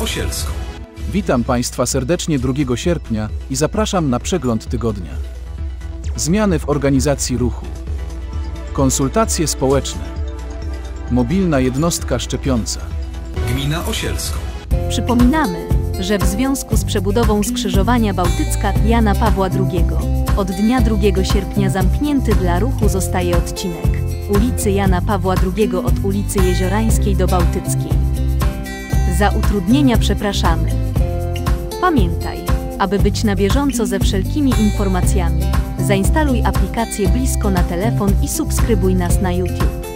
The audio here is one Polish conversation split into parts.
Osielską. Witam Państwa serdecznie 2 sierpnia i zapraszam na przegląd tygodnia. Zmiany w organizacji ruchu. Konsultacje społeczne. Mobilna jednostka szczepiąca. Gmina Osielską. Przypominamy, że w związku z przebudową skrzyżowania Bałtycka Jana Pawła II od dnia 2 sierpnia zamknięty dla ruchu zostaje odcinek ulicy Jana Pawła II od ulicy Jeziorańskiej do Bałtyckiej. Za utrudnienia przepraszamy. Pamiętaj, aby być na bieżąco ze wszelkimi informacjami, zainstaluj aplikację Blisko na telefon i subskrybuj nas na YouTube.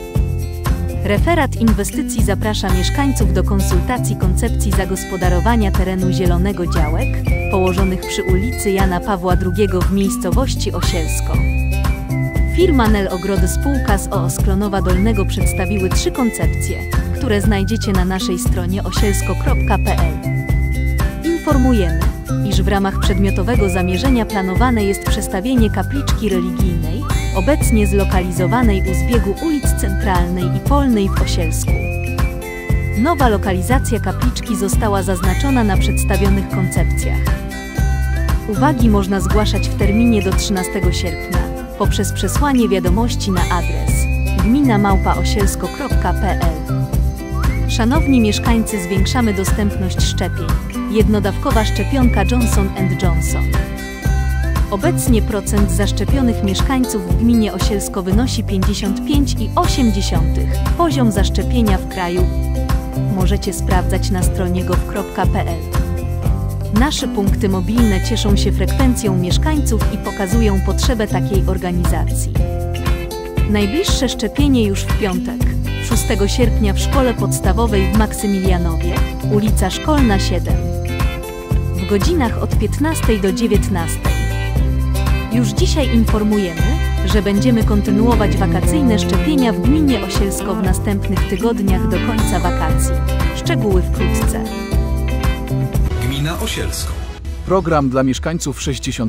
Referat inwestycji zaprasza mieszkańców do konsultacji koncepcji zagospodarowania terenu zielonego działek, położonych przy ulicy Jana Pawła II w miejscowości Osielsko. Firma Nel Ogrody Spółka z OO Sklonowa Dolnego przedstawiły trzy koncepcje, które znajdziecie na naszej stronie osielsko.pl. Informujemy, iż w ramach przedmiotowego zamierzenia planowane jest przestawienie kapliczki religijnej, obecnie zlokalizowanej u zbiegu ulic Centralnej i Polnej w Osielsku. Nowa lokalizacja kapliczki została zaznaczona na przedstawionych koncepcjach. Uwagi można zgłaszać w terminie do 13 sierpnia poprzez przesłanie wiadomości na adres gmina.małpaosielsko.pl Szanowni mieszkańcy, zwiększamy dostępność szczepień. Jednodawkowa szczepionka Johnson Johnson. Obecnie procent zaszczepionych mieszkańców w gminie Osielsko wynosi 55,8. Poziom zaszczepienia w kraju możecie sprawdzać na stronie gov.pl. Nasze punkty mobilne cieszą się frekwencją mieszkańców i pokazują potrzebę takiej organizacji. Najbliższe szczepienie już w piątek, 6 sierpnia w szkole podstawowej w Maksymilianowie, ulica Szkolna 7. W godzinach od 15 do 19. Już dzisiaj informujemy, że będziemy kontynuować wakacyjne szczepienia w gminie Osielsko w następnych tygodniach do końca wakacji. Szczegóły wkrótce. Gmina Osielską. Program dla mieszkańców 60+.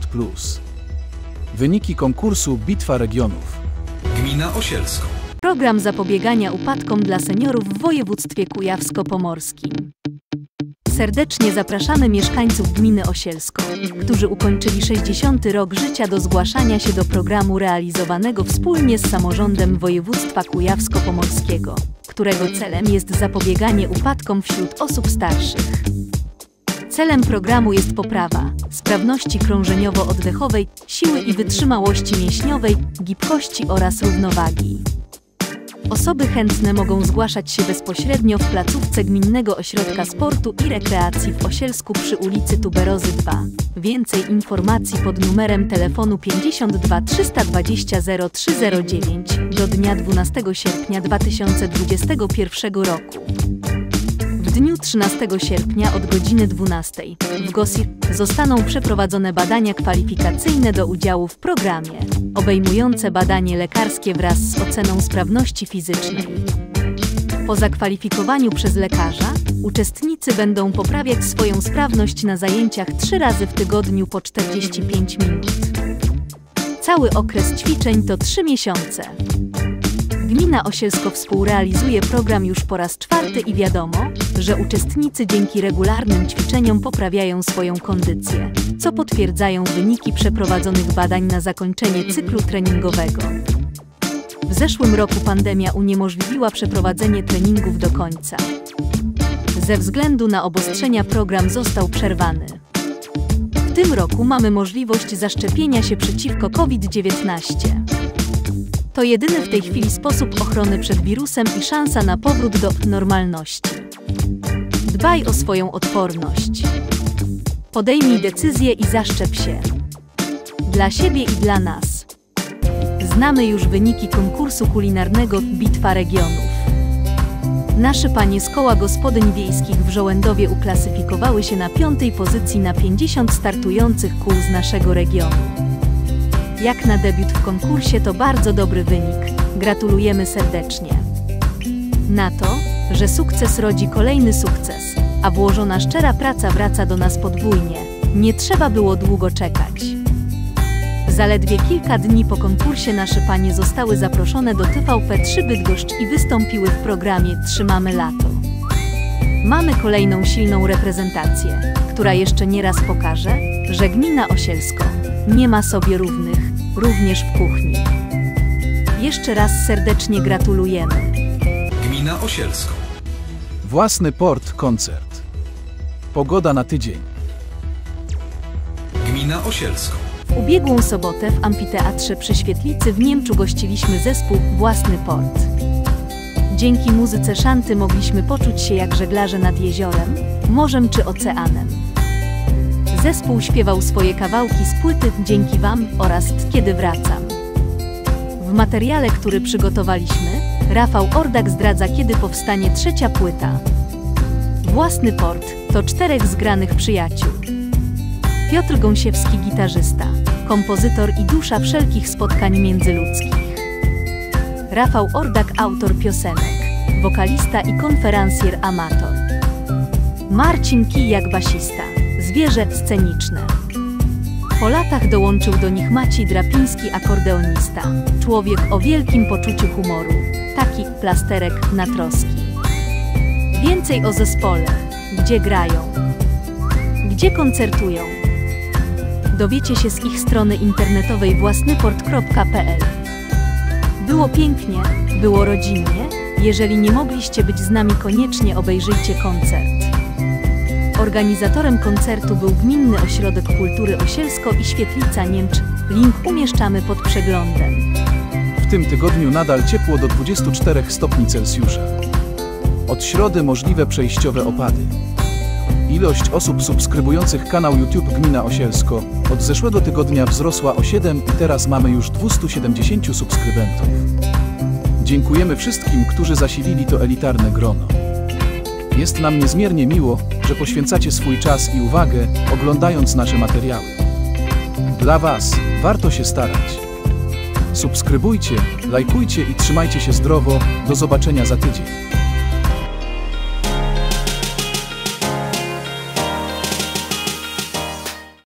Wyniki konkursu Bitwa Regionów. Gmina Osielską. Program zapobiegania upadkom dla seniorów w województwie kujawsko-pomorskim. Serdecznie zapraszamy mieszkańców gminy Osielsko, którzy ukończyli 60. rok życia do zgłaszania się do programu realizowanego wspólnie z samorządem województwa kujawsko-pomorskiego, którego celem jest zapobieganie upadkom wśród osób starszych. Celem programu jest poprawa sprawności krążeniowo-oddechowej, siły i wytrzymałości mięśniowej, gibkości oraz równowagi. Osoby chętne mogą zgłaszać się bezpośrednio w placówce Gminnego Ośrodka Sportu i Rekreacji w Osielsku przy ulicy Tuberozy 2. Więcej informacji pod numerem telefonu 52 320 0309 do dnia 12 sierpnia 2021 roku. Dniu 13 sierpnia od godziny 12 w GOSI zostaną przeprowadzone badania kwalifikacyjne do udziału w programie, obejmujące badanie lekarskie wraz z oceną sprawności fizycznej. Po zakwalifikowaniu przez lekarza, uczestnicy będą poprawiać swoją sprawność na zajęciach trzy razy w tygodniu po 45 minut. Cały okres ćwiczeń to 3 miesiące. Gmina Osielsko współrealizuje program już po raz czwarty i wiadomo, że uczestnicy dzięki regularnym ćwiczeniom poprawiają swoją kondycję, co potwierdzają wyniki przeprowadzonych badań na zakończenie cyklu treningowego. W zeszłym roku pandemia uniemożliwiła przeprowadzenie treningów do końca. Ze względu na obostrzenia program został przerwany. W tym roku mamy możliwość zaszczepienia się przeciwko COVID-19. To jedyny w tej chwili sposób ochrony przed wirusem i szansa na powrót do normalności. Dbaj o swoją odporność. Podejmij decyzję i zaszczep się. Dla siebie i dla nas. Znamy już wyniki konkursu kulinarnego Bitwa Regionów. Nasze panie z koła gospodyń wiejskich w Żołędowie uklasyfikowały się na piątej pozycji na 50 startujących kół z naszego regionu. Jak na debiut w konkursie to bardzo dobry wynik. Gratulujemy serdecznie. Na to, że sukces rodzi kolejny sukces, a włożona szczera praca wraca do nas podwójnie, nie trzeba było długo czekać. Zaledwie kilka dni po konkursie nasze panie zostały zaproszone do TVP3 Bydgoszcz i wystąpiły w programie Trzymamy lato. Mamy kolejną silną reprezentację, która jeszcze nie raz pokaże, że gmina Osielsko nie ma sobie równych, również w kuchni. Jeszcze raz serdecznie gratulujemy. Gmina Osielsko. Własny port, koncert. Pogoda na tydzień. Gmina Osielsko. W ubiegłą sobotę w amfiteatrze przy Świetlicy w Niemczu gościliśmy zespół Własny Port. Dzięki muzyce szanty mogliśmy poczuć się jak żeglarze nad jeziorem, morzem czy oceanem. Zespół śpiewał swoje kawałki z płyty Dzięki Wam oraz Kiedy wracam. W materiale, który przygotowaliśmy, Rafał Ordak zdradza, kiedy powstanie trzecia płyta. Własny Port to czterech zgranych przyjaciół. Piotr Gąsiewski, gitarzysta, kompozytor i dusza wszelkich spotkań międzyludzkich. Rafał Ordak, autor piosenek, wokalista i konferencjer amator. Marcin Kijak, basista, zwierzę sceniczne. Po latach dołączył do nich Maciej Drapiński, akordeonista, człowiek o wielkim poczuciu humoru, taki plasterek na troski. Więcej o zespole, gdzie grają, gdzie koncertują. Dowiecie się z ich strony internetowej własnyport.pl. Było pięknie, było rodzinnie. Jeżeli nie mogliście być z nami, koniecznie obejrzyjcie koncert. Organizatorem koncertu był Gminny Ośrodek Kultury Osielsko i Świetlica Niemcz. Link umieszczamy pod przeglądem. W tym tygodniu nadal ciepło do 24 stopni Celsjusza. Od środy możliwe przejściowe opady. Ilość osób subskrybujących kanał YouTube Gmina Osielsko od zeszłego tygodnia wzrosła o 7 i teraz mamy już 270 subskrybentów. Dziękujemy wszystkim, którzy zasilili to elitarne grono. Jest nam niezmiernie miło, że poświęcacie swój czas i uwagę, oglądając nasze materiały. Dla Was warto się starać. Subskrybujcie, lajkujcie i trzymajcie się zdrowo. Do zobaczenia za tydzień.